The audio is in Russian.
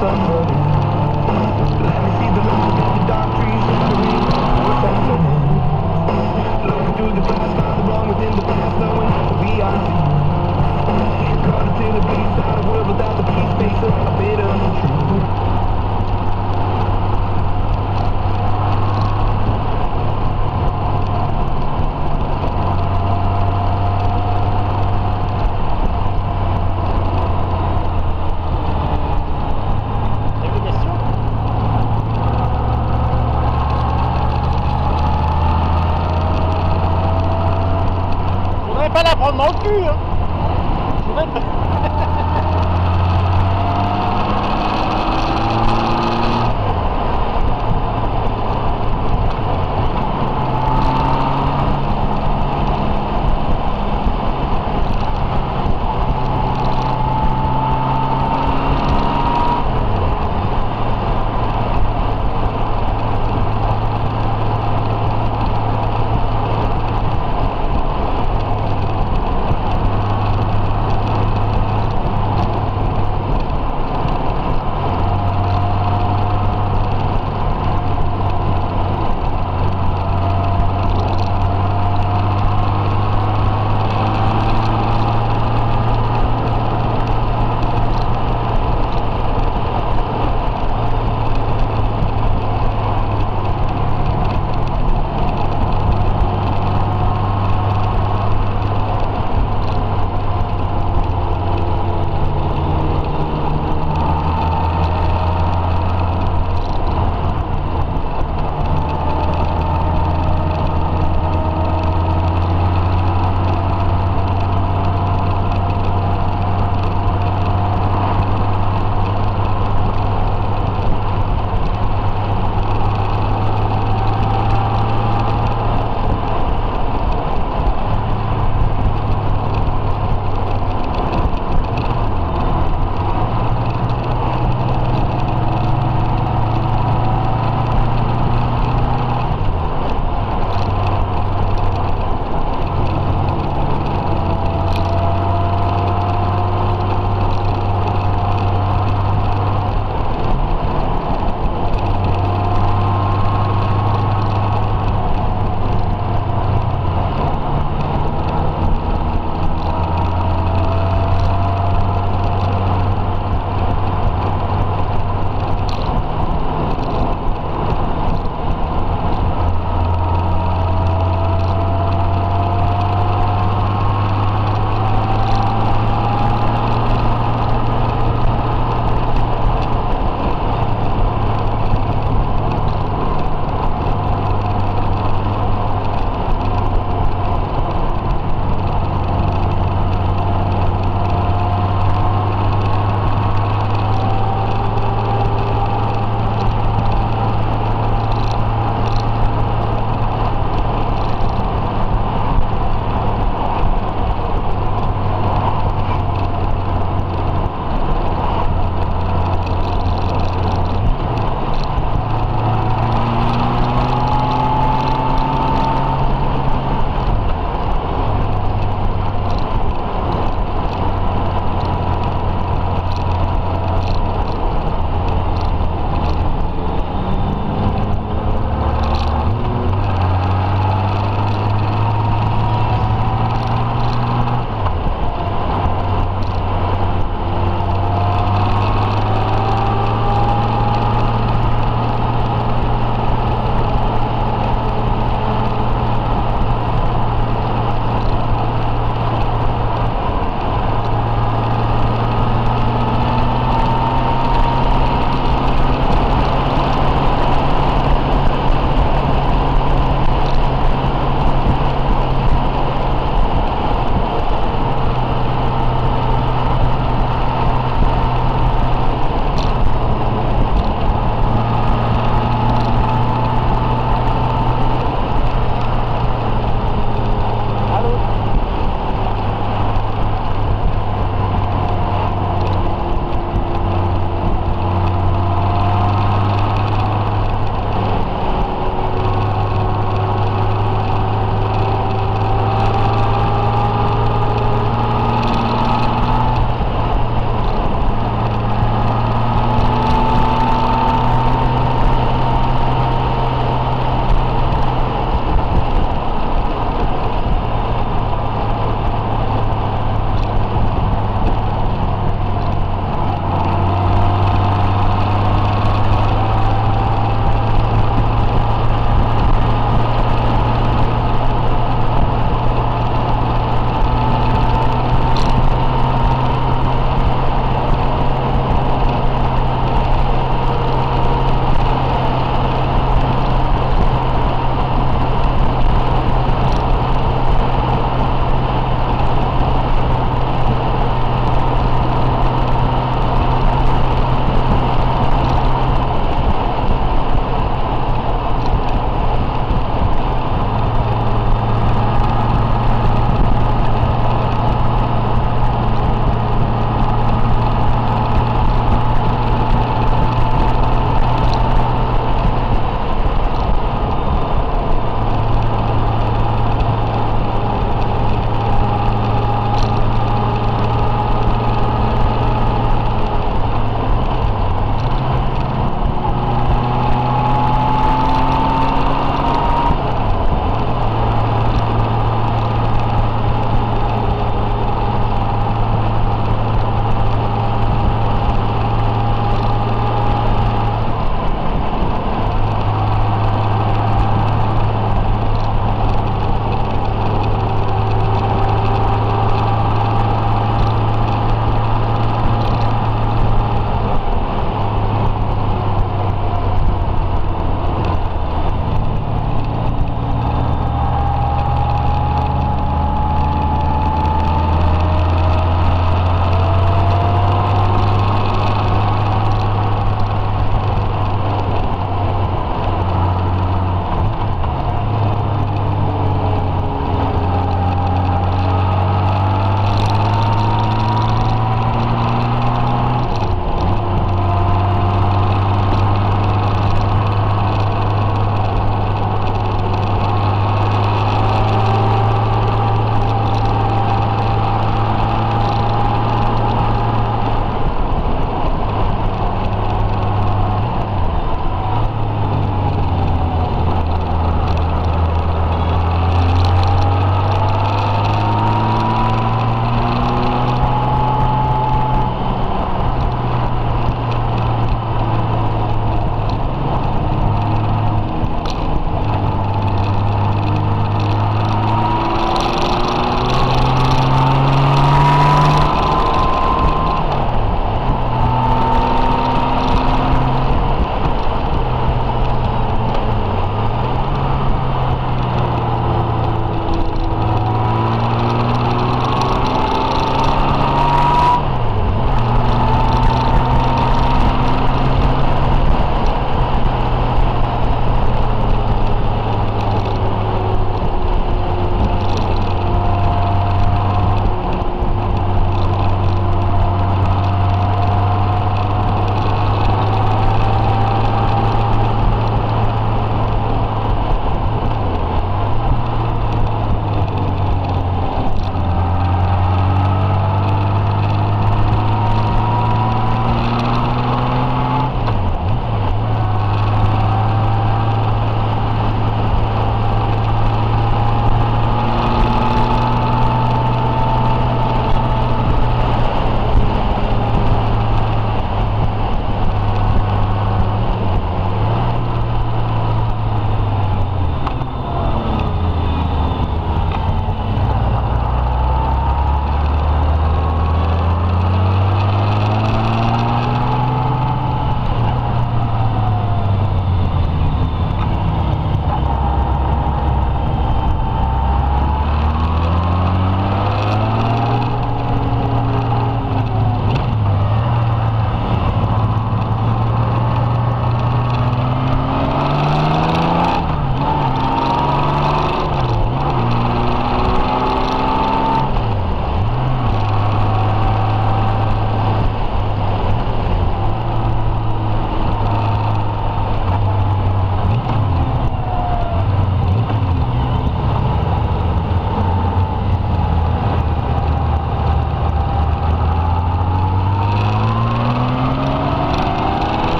Faudrait